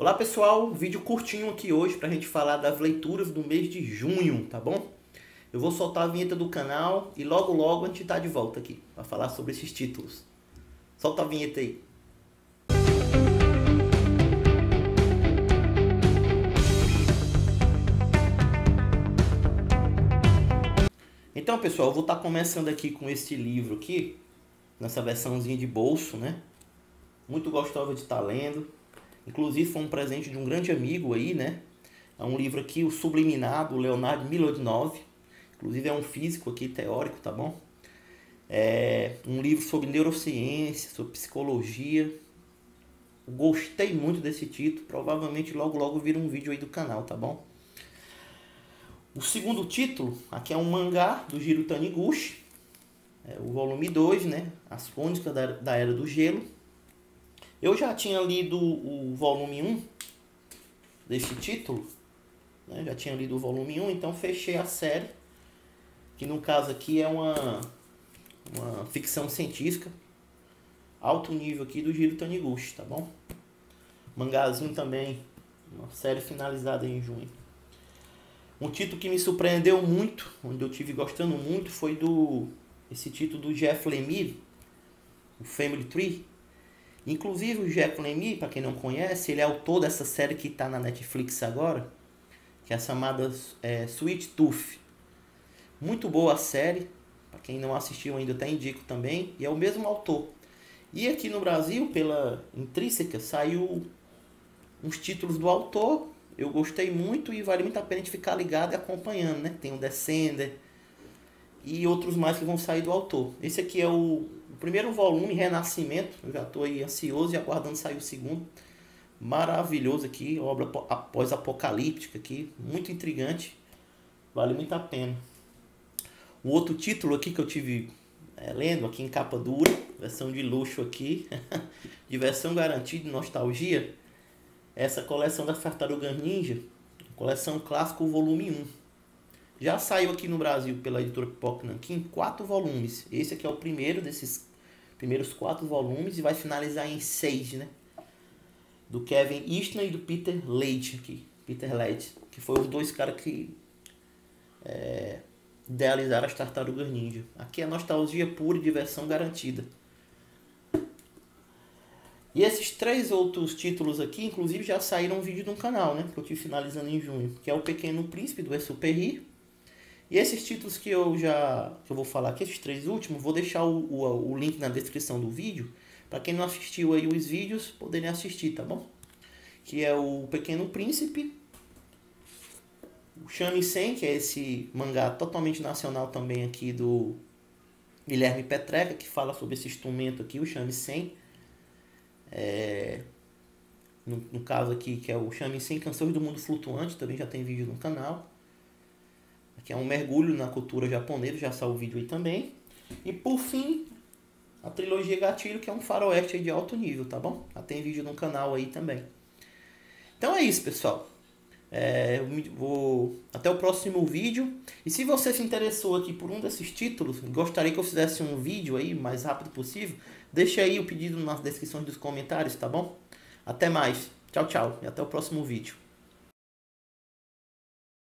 Olá pessoal, vídeo curtinho aqui hoje para a gente falar das leituras do mês de junho, tá bom? Eu vou soltar a vinheta do canal e logo logo a gente tá de volta aqui para falar sobre esses títulos. Solta a vinheta aí. Então pessoal, eu vou estar tá começando aqui com este livro aqui, nessa versãozinha de bolso, né? Muito gostosa de estar tá lendo Inclusive foi um presente de um grande amigo aí, né? É um livro aqui, o Subliminado, Leonardo Milodinov. Inclusive é um físico aqui, teórico, tá bom? É um livro sobre neurociência, sobre psicologia. Gostei muito desse título. Provavelmente logo logo vira um vídeo aí do canal, tá bom? O segundo título, aqui é um mangá do Jiro Taniguchi. É o volume 2, né? As Crônicas da, da Era do Gelo. Eu já tinha lido o volume 1 desse título, né? já tinha lido o volume 1, então fechei a série, que no caso aqui é uma, uma ficção científica, alto nível aqui do Giro Taniguchi, tá bom? Mangazinho também, uma série finalizada em junho. Um título que me surpreendeu muito, onde eu tive gostando muito, foi do esse título do Jeff Lemire, o Family Tree, Inclusive o Jack Lemire, para quem não conhece, ele é autor dessa série que está na Netflix agora, que é chamada é, Sweet Tooth. Muito boa a série, para quem não assistiu ainda até indico também, e é o mesmo autor. E aqui no Brasil, pela Intrínseca, saiu uns títulos do autor, eu gostei muito e vale muito a pena gente ficar ligado e acompanhando, né? Tem o Descender e outros mais que vão sair do autor. Esse aqui é o primeiro volume, Renascimento, eu já estou aí ansioso e aguardando sair o segundo. Maravilhoso aqui, obra pós-apocalíptica aqui, muito intrigante, vale muito a pena. O outro título aqui que eu tive é, lendo aqui em capa dura, versão de luxo aqui, diversão garantida e nostalgia, essa coleção das Tartarugas Ninja, coleção clássico volume 1. Já saiu aqui no Brasil pela editora Pipoca Nankin quatro volumes. Esse aqui é o primeiro desses primeiros quatro volumes e vai finalizar em seis, né? Do Kevin Eastman e do Peter Leite aqui. Peter Leite, que foi os dois caras que é, idealizaram as Tartarugas Ninja. Aqui é nostalgia pura e diversão garantida. E esses três outros títulos aqui, inclusive, já saíram um vídeo no canal, né? Que eu tive finalizando em junho. Que é o Pequeno Príncipe, do Exupéry e esses títulos que eu já que eu vou falar aqui, esses três últimos, vou deixar o, o, o link na descrição do vídeo para quem não assistiu aí os vídeos poderem assistir, tá bom? Que é o Pequeno Príncipe, o Shamisen, que é esse mangá totalmente nacional também aqui do Guilherme Petreca, que fala sobre esse instrumento aqui, o Shamisen. É, no, no caso aqui, que é o Shamisen Canções do Mundo Flutuante, também já tem vídeo no canal. Aqui é um mergulho na cultura japonesa, já saiu o vídeo aí também. E por fim, a trilogia Gatilho, que é um faroeste de alto nível, tá bom? Já tem vídeo no canal aí também. Então é isso, pessoal. É, vou até o próximo vídeo. E se você se interessou aqui por um desses títulos, gostaria que eu fizesse um vídeo aí mais rápido possível, deixe aí o pedido nas descrições dos comentários, tá bom? Até mais. Tchau, tchau. E até o próximo vídeo.